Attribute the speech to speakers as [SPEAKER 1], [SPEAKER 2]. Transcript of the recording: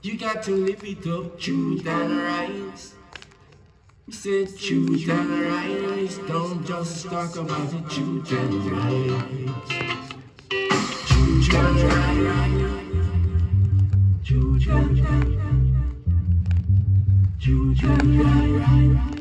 [SPEAKER 1] You got to lift it up, truth and rights. Said truth and rights, don't just talk about the truth and rights. Truth and rights. Truth and rights. Truth and rights.